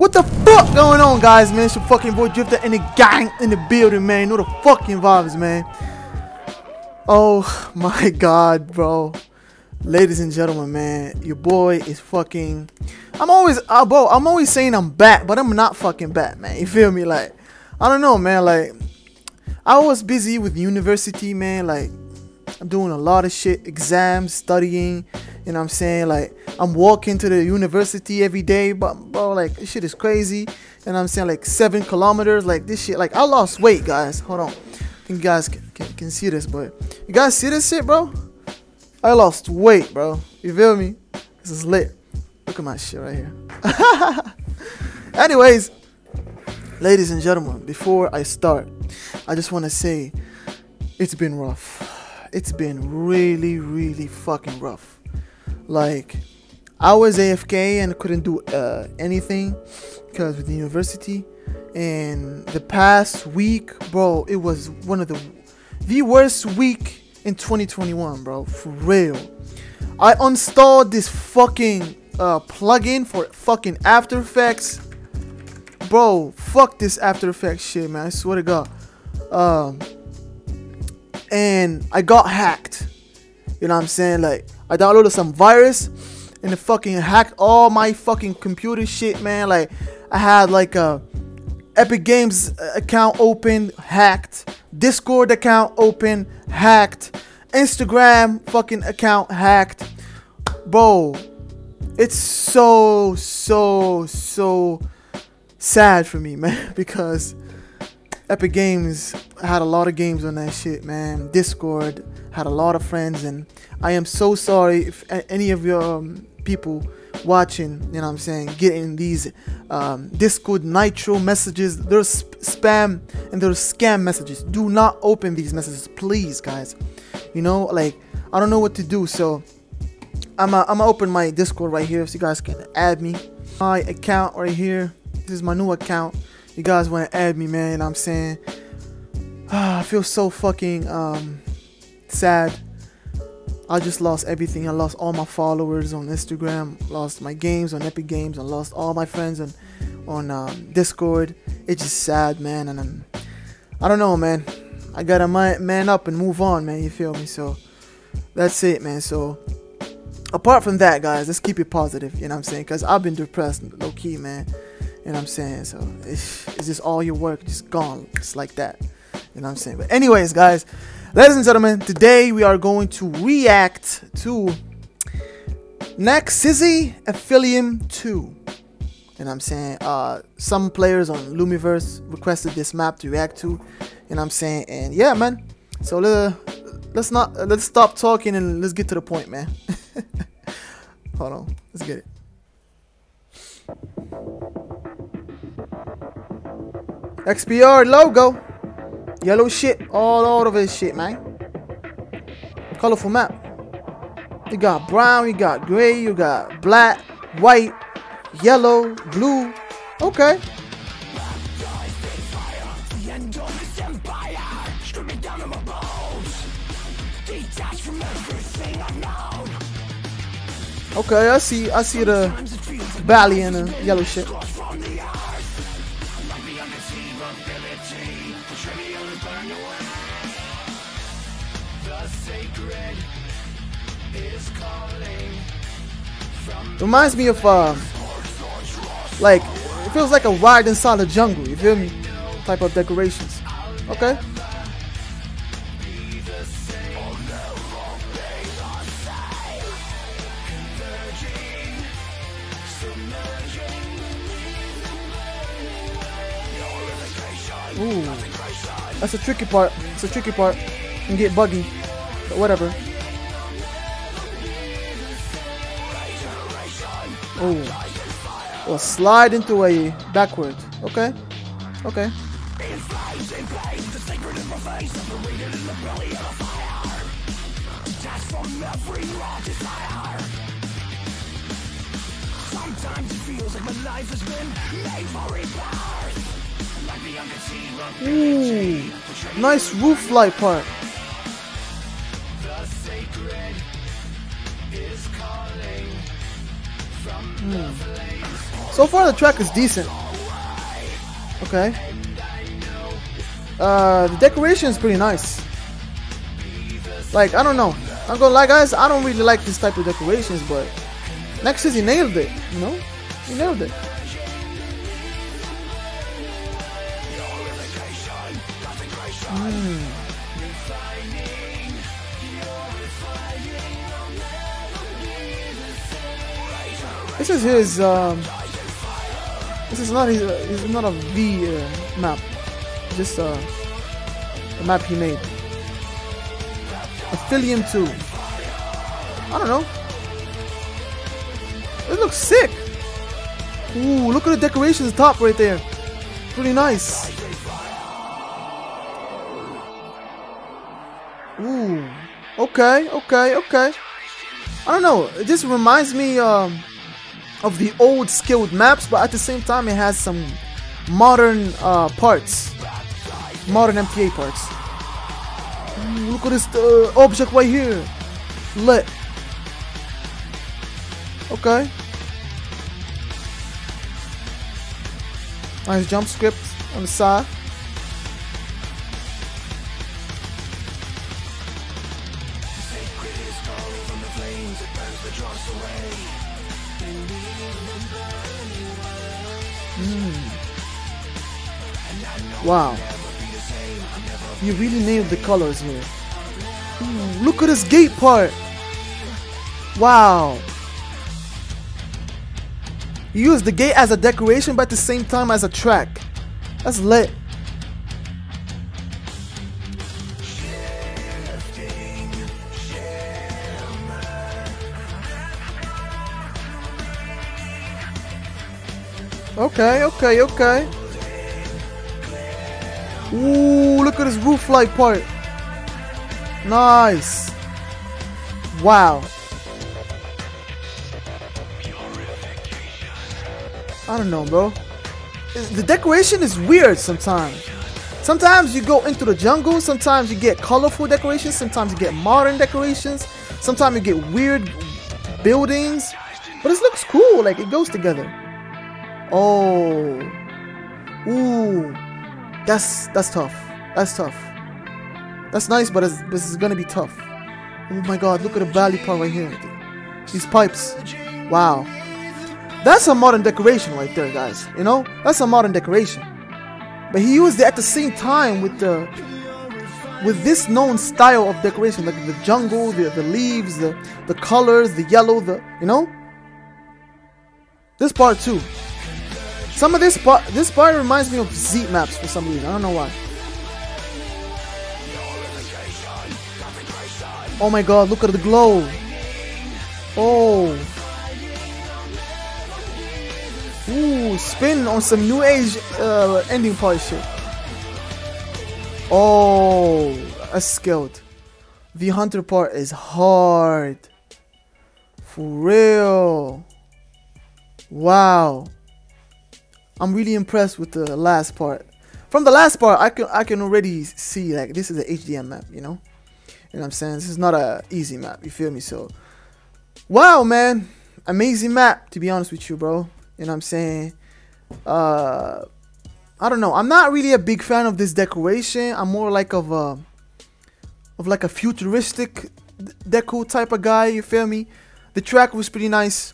What the fuck going on, guys, man? It's your fucking boy Drifter and the gang in the building, man. Know the fucking vibes, man. Oh my god, bro. Ladies and gentlemen, man, your boy is fucking. I'm always, uh, bro. I'm always saying I'm back, but I'm not fucking back, man. You feel me? Like, I don't know, man. Like, I was busy with university, man. Like, I'm doing a lot of shit, exams, studying. You know what I'm saying? Like, I'm walking to the university every day, but bro, like, this shit is crazy. And I'm saying, like, seven kilometers, like, this shit. Like, I lost weight, guys. Hold on. I think you guys can, can, can see this, but you guys see this shit, bro? I lost weight, bro. You feel me? This is lit. Look at my shit right here. Anyways, ladies and gentlemen, before I start, I just want to say it's been rough. It's been really, really fucking rough. Like, I was AFK and couldn't do uh, anything because with the university. And the past week, bro, it was one of the the worst week in 2021, bro. For real. I installed this fucking uh, plugin for fucking After Effects. Bro, fuck this After Effects shit, man. I swear to God. Um, and I got hacked. You know what I'm saying? Like, I downloaded some virus and it fucking hacked all my fucking computer shit, man. Like, I had like a Epic Games account open, hacked. Discord account open, hacked. Instagram fucking account hacked. Bro, it's so, so, so sad for me, man, because Epic Games had a lot of games on that shit, man. Discord had a lot of friends, and I am so sorry if any of your um, people watching, you know what I'm saying, getting these um, Discord Nitro messages. There's sp spam and there's scam messages. Do not open these messages, please, guys. You know, like, I don't know what to do, so I'm going to open my Discord right here so you guys can add me. My account right here. This is my new account. You guys want to add me, man, you know I'm saying? I feel so fucking um, sad I just lost everything. I lost all my followers on Instagram, lost my games on Epic Games, I lost all my friends on on um, Discord. It's just sad, man. And I'm, I don't know, man. I gotta man up and move on, man. You feel me? So that's it, man. So apart from that, guys, let's keep it positive. You know what I'm saying? Cause I've been depressed, low key, man. You know what I'm saying? So it's, it's just all your work just gone, just like that. You know what I'm saying? But anyways, guys. Ladies and gentlemen, today we are going to react to Naxxi Aphelium 2. And I'm saying uh, some players on Lumiverse requested this map to react to. And I'm saying, and yeah, man. So let, let's not let's stop talking and let's get to the point, man. Hold on, let's get it. XPR logo. Yellow shit all over this shit, man. Colorful map. You got brown, you got gray, you got black, white, yellow, blue. Okay. Okay, I see I see the valley and the yellow shit. Reminds me of uh, like it feels like a ride inside the jungle. You feel me? Type of decorations. Okay. Ooh, that's a tricky part. It's a tricky part. And get buggy, but whatever. Oh. Well, slide into a backward. Okay. Okay. Sometimes it feels like my life has been made for rebirth. Ooh, nice roof light part. So far the track is decent. Okay. Uh, the decoration is pretty nice. Like, I don't know. I'm gonna lie guys, I don't really like this type of decorations, but Nexus he nailed it, you know? He nailed it. Mm. This is his. Um, this is not his. Uh, is not a V uh, map. Just uh, a map he made. Aphelium 2. I don't know. It looks sick. Ooh, look at the decorations top right there. Pretty nice. Ooh. Okay, okay, okay. I don't know. It just reminds me um, of the old skilled maps, but at the same time it has some modern uh, parts, modern MPA parts. Ooh, look at this uh, object right here, lit. Okay. Nice jump script on the side. Wow. You really nailed the colors here. Hmm, Ooh, look at this gate part. Wow. You use the gate as a decoration but at the same time as a track. That's lit. Okay, okay, okay. Ooh, look at this roof light part. Nice. Wow. I don't know, bro. The decoration is weird sometimes. Sometimes you go into the jungle, sometimes you get colorful decorations, sometimes you get modern decorations, sometimes you get weird buildings. But it looks cool, like it goes together. Oh. Ooh. That's that's tough. That's tough. That's nice, but this is gonna be tough. Oh my god, look at the valley part right here. These pipes. Wow. That's a modern decoration right there, guys. You know? That's a modern decoration. But he used it at the same time with the with this known style of decoration, like the jungle, the, the leaves, the, the colors, the yellow, the you know? This part too. Some of this part, this part reminds me of Z maps for some reason. I don't know why. Oh my god, look at the glow. Oh. Ooh, spin on some new age uh, ending part shit. Oh, a skilled. The hunter part is hard. For real. Wow. I'm really impressed with the last part. From the last part, I can I can already see like this is an HDM map, you know. You know what I'm saying? This is not a easy map. You feel me? So, wow, man, amazing map. To be honest with you, bro. You know what I'm saying? Uh, I don't know. I'm not really a big fan of this decoration. I'm more like of a of like a futuristic deco type of guy. You feel me? The track was pretty nice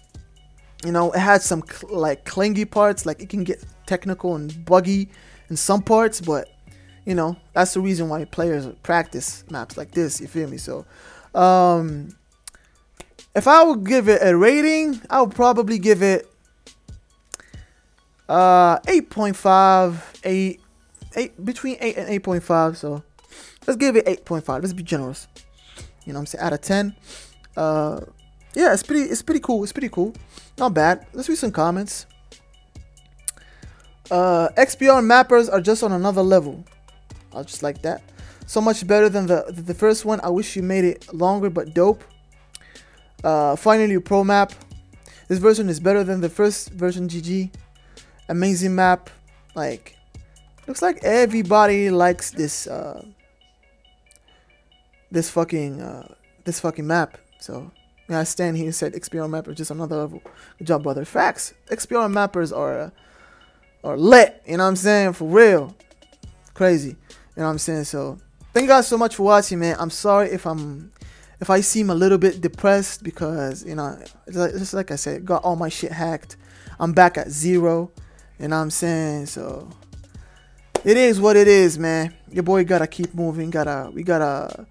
you know it had some cl like clingy parts like it can get technical and buggy in some parts but you know that's the reason why players practice maps like this you feel me? So um if i would give it a rating i would probably give it uh 8.5 8 8 between 8 and 8.5 so let's give it 8.5 let's be generous. You know i'm saying? Out of 10 uh yeah it's pretty it's pretty cool it's pretty cool not bad. Let's read some comments. Uh, XBR mappers are just on another level. I just like that. So much better than the the first one. I wish you made it longer but dope. Uh, finally, pro map. This version is better than the first version. GG. Amazing map. Like, looks like everybody likes this. Uh, this fucking uh, this fucking map. So Yeah, I stand here and said XPR mapper just another level. Good job, brother. Facts. XPR mappers are are lit. You know what I'm saying? For real. Crazy. You know what I'm saying? So thank you guys so much for watching, man. I'm sorry if I'm if I seem a little bit depressed because you know, just like I said, got all my shit hacked. I'm back at zero. You know what I'm saying? So it is what it is, man. Your boy gotta keep moving. Gotta we gotta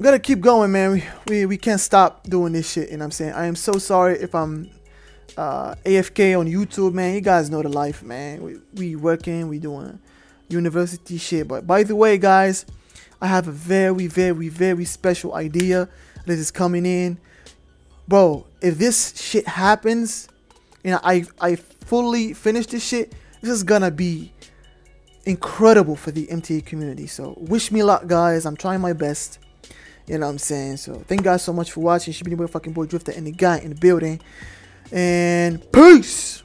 we gotta keep going, man. We, we we can't stop doing this shit. You know what I'm saying? I am so sorry if I'm uh, AFK on YouTube, man. You guys know the life, man. We we working, we doing university shit. But by the way, guys, I have a very, very, very special idea that is coming in. Bro, if this shit happens, you know, I I fully finish this shit, this is gonna be incredible for the MTA community. So wish me luck, guys. I'm trying my best. You know what I'm saying? So thank you guys so much for watching. She been your fucking boy Drifter and the guy in the building. And peace!